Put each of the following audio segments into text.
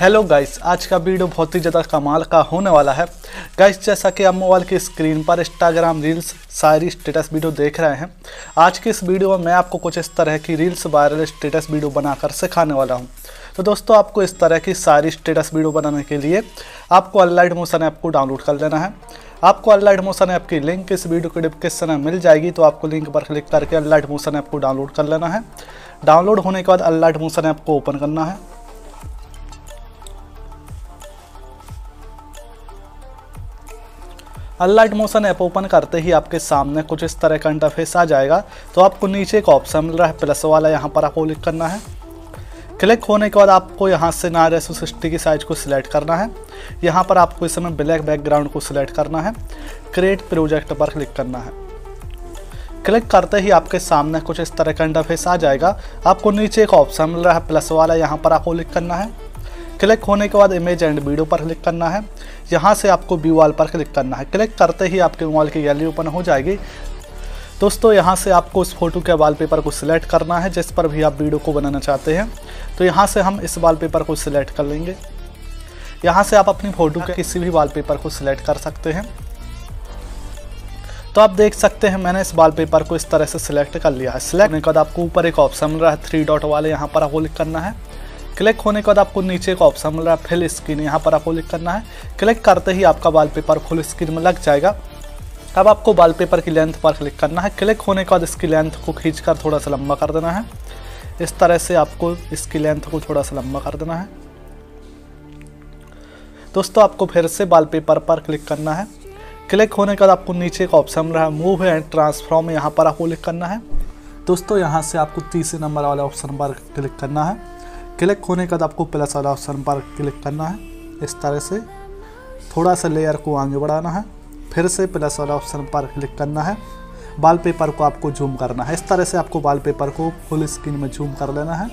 Hello guys आज का video बहुत ही ज़्यादा कमाल का होने वाला है। गाइस जैसा कि आप मोबाइल की स्क्रीन पर Instagram reels sari status video देख रहे हैं, आज की इस वीडियो में मैं आपको कुछ इस तरह की रील्स वायरल स्टेटस वीडियो बनाकर सिखाने वाला हूँ। तो दोस्तों, आपको इस तरह की सारी स्टेटस वीडियो बनाने के लिए आपको अनलाइट मोशन ऐप को डाउनलोड कर लेना है। आपको अनलाइट मोशन ऐप की लिंक इस वीडियो के डिस्क्रिप्शन में मिल जाएगी तो आपको लिंक पर क्लिक करके अनलाइट मोशन ऐप को डाउनलोड कर लेना है। डाउनलोड होने के बाद अनलाइट मोशन ऐप को ओपन करना है। अनलाइट मोशन ऐप ओपन करते ही आपके सामने कुछ इस तरह का इंटरफेस आ जाएगा। तो आपको नीचे एक ऑप्शन मिल रहा है प्लस वाला यहाँ पर आपको क्लिक करना है। क्लिक होने के बाद आपको यहाँ से नार एस की साइज़ को सिलेक्ट करना है। यहाँ पर आपको इस समय ब्लैक बैकग्राउंड को सिलेक्ट करना है। क्रिएट प्रोजेक्ट पर क्लिक करना है। क्लिक करते ही आपके सामने कुछ इस तरह का इंटरफेस आ जाएगा। आपको नीचे एक ऑप्शन मिल रहा है प्लस वाला यहाँ पर आपको क्लिक करना है। क्लिक होने के बाद इमेज एंड वीडियो पर क्लिक करना है। यहाँ से आपको व्यू वाल पर क्लिक करना है। क्लिक करते ही आपके मोबाइल की गैलरी ओपन हो जाएगी। दोस्तों, यहाँ से आपको उस फ़ोटो के वॉलपेपर को सिलेक्ट करना है, जिस पर भी आप वीडियो को बनाना चाहते हैं। तो यहाँ से हम इस वॉलपेपर को सिलेक्ट कर लेंगे। यहाँ से आप अपनी फ़ोटो के किसी भी वॉलपेपर को सिलेक्ट कर सकते हैं। तो आप देख सकते हैं, मैंने इस वॉलपेपर को इस तरह से सिलेक्ट कर लिया है। सिलेक्ट होने के बाद आपको ऊपर एक ऑप्शन मिल रहा है थ्री डॉट वाले यहाँ पर आपको क्लिक करना है। क्लिक होने के बाद आपको नीचे का ऑप्शन मिल रहा है फिल स्क्रीन यहाँ पर आपको क्लिक करना है। क्लिक करते ही आपका वॉलपेपर फुल स्क्रीन में लग जाएगा। अब आपको वॉलपेपर की लेंथ पर क्लिक करना है। क्लिक होने के बाद इसकी लेंथ को खींचकर थोड़ा सा लंबा कर देना है। इस तरह से आपको इसकी लेंथ को थोड़ा सा लंबा कर देना है। दोस्तों, आपको फिर से वॉलपेपर पर क्लिक करना है। क्लिक होने के बाद आपको नीचे का ऑप्शन मिल रहा है मूव एंड ट्रांसफॉर्म यहाँ पर आपको क्लिक करना है। दोस्तों, यहाँ से आपको तीसरे नंबर वाले ऑप्शन पर क्लिक करना है। क्लिक होने के बाद आपको प्लस वाला ऑप्शन पर क्लिक करना है। इस तरह से थोड़ा सा लेयर को आगे बढ़ाना है। फिर से प्लस वाला ऑप्शन पर क्लिक करना है। बाल पेपर को आपको जूम करना है। इस तरह से आपको बाल पेपर को फुल स्क्रीन में जूम कर लेना है।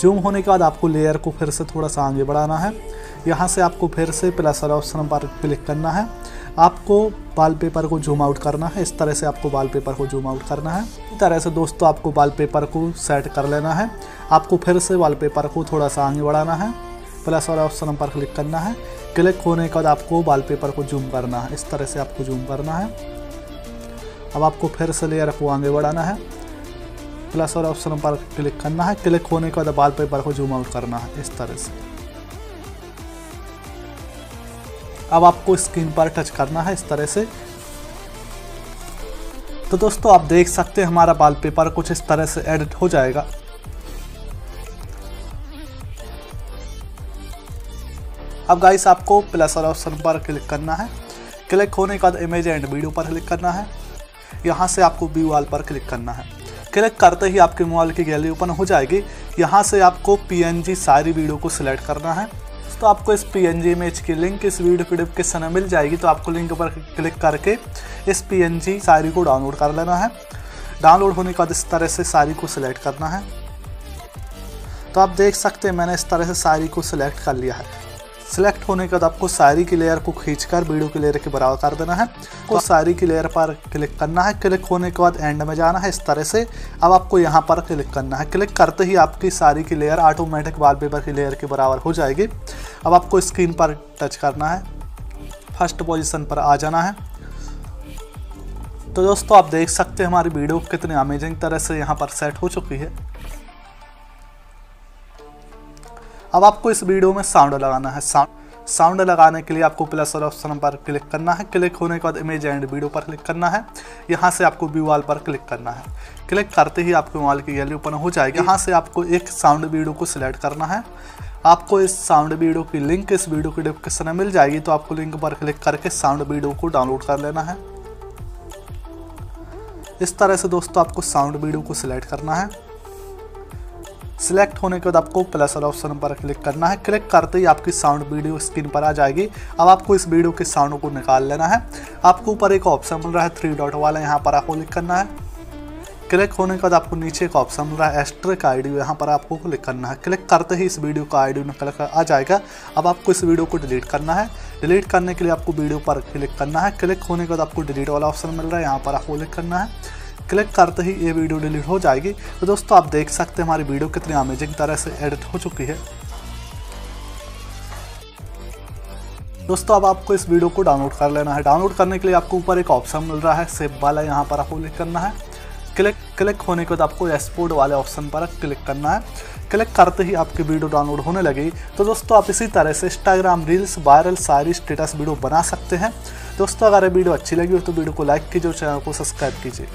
जूम होने के बाद आपको लेयर को फिर से थोड़ा सा आगे बढ़ाना है। यहाँ से आपको फिर से प्लस वाला ऑप्शन पर क्लिक करना है। आपको बाल पेपर को जूम आउट करना है। इस तरह से आपको बाल पेपर को जूम आउट करना है। इस तरह से दोस्तों आपको बाल पेपर को सेट कर लेना है। आपको फिर से बाल पेपर को थोड़ा सा आगे बढ़ाना है। प्लस वाला ऑप्शन पर क्लिक करना है। क्लिक होने के बाद आपको बाल पेपर को जूम करना है। इस तरह से आपको जूम करना है। अब आपको फिर से लेयर को आगे बढ़ाना है। प्लस और ऑप्शन पर क्लिक करना है। क्लिक होने के बाद बाल पेपर को जूम आउट करना है। इस तरह से। अब आपको स्क्रीन पर टच करना है इस तरह से। तो दोस्तों, आप देख सकते हैं हमारा बाल पेपर कुछ इस तरह से एडिट हो जाएगा। अब गाइस आपको प्लस और ऑप्शन पर क्लिक करना है। क्लिक होने के बाद इमेज एंड वीडियो पर क्लिक करना है। यहाँ से आपको व्यू वाल पर क्लिक करना है। क्लिक करते ही आपके मोबाइल की गैलरी ओपन हो जाएगी। यहाँ से आपको पीएनजी सारी वीडियो को सिलेक्ट करना है। तो आपको इस पी एन इमेज की लिंक इस वीडियो के डिस्क्रिप्शन में मिल जाएगी तो आपको लिंक पर क्लिक करके इस पीएनजी सारी को डाउनलोड कर लेना है। डाउनलोड होने के बाद इस तरह से सारी को सिलेक्ट करना है। तो आप देख सकते हैं, मैंने इस तरह से सारी को सिलेक्ट कर लिया है। सिलेक्ट होने के बाद आपको सारी की लेयर को खींचकर वीडियो की लेयर के बराबर कर देना है। तो सारी की लेयर पर क्लिक करना है। क्लिक होने के बाद एंड में जाना है इस तरह से। अब आपको यहाँ पर क्लिक करना है। क्लिक करते ही आपकी सारी की लेयर ऑटोमेटिक वॉलपेपर की लेयर के बराबर हो जाएगी। अब आपको स्क्रीन पर टच करना है। फ़र्स्ट पोजिशन पर आ जाना है। तो दोस्तों आप देख सकते हैं हमारी वीडियो कितनी अमेजिंग तरह से यहाँ पर सेट हो चुकी है। अब आपको इस वीडियो में साउंड लगाना है। साउंड साउंड लगाने के लिए आपको प्लस और ऑप्शन पर क्लिक करना है। क्लिक होने के बाद इमेज एंड वीडियो पर क्लिक करना है। यहाँ से आपको व्यू वाल पर क्लिक करना है। क्लिक करते ही आपके मोबाइल की गैलरी ओपन हो जाएगी। यहाँ से आपको एक साउंड वीडियो को सिलेक्ट करना है। आपको इस साउंड वीडियो की लिंक इस वीडियो की डिस्क्रिप्शन में मिल जाएगी। तो आपको लिंक पर क्लिक करके साउंड वीडियो को डाउनलोड कर लेना है। इस तरह से दोस्तों आपको साउंड वीडियो को सिलेक्ट करना है। सिलेक्ट होने के बाद आपको प्लस वाला ऑप्शन पर क्लिक करना है। क्लिक करते ही आपकी साउंड वीडियो स्क्रीन पर आ जाएगी। अब आपको इस वीडियो के साउंड को निकाल लेना है। आपको ऊपर एक ऑप्शन मिल रहा है थ्री डॉट वाला, यहाँ पर आपको क्लिक करना है। क्लिक होने के बाद आपको नीचे एक ऑप्शन मिल रहा है एस्ट्रिक आईडी यहाँ पर आपको क्लिक करना है। क्लिक करते ही इस वीडियो का आईडी निकल कर आ जाएगा। अब आपको इस वीडियो को डिलीट करना है। डिलीट करने के लिए आपको वीडियो पर क्लिक करना है। क्लिक होने के बाद आपको डिलीट वाला ऑप्शन मिल रहा है। यहाँ पर आपको क्लिक करना है। क्लिक करते ही ये वीडियो डिलीट हो जाएगी। तो दोस्तों, आप देख सकते हैं हमारी वीडियो कितनी अमेजिंग तरह से एडिट हो चुकी है। दोस्तों, अब आपको इस वीडियो को डाउनलोड कर लेना है। डाउनलोड करने के लिए आपको ऊपर एक ऑप्शन मिल रहा है सेव वाला। यहाँ पर आपको क्लिक करना है। क्लिक क्लिक होने के बाद आपको एक्सपोर्ट वाले ऑप्शन पर क्लिक करना है। क्लिक करते ही आपकी वीडियो डाउनलोड होने लगी। तो दोस्तों, आप इसी तरह से Instagram reels viral sari status video बना सकते हैं। दोस्तों, अगर ये वीडियो अच्छी लगी हो तो वीडियो को लाइक कीजिए और चैनल को सब्सक्राइब कीजिए।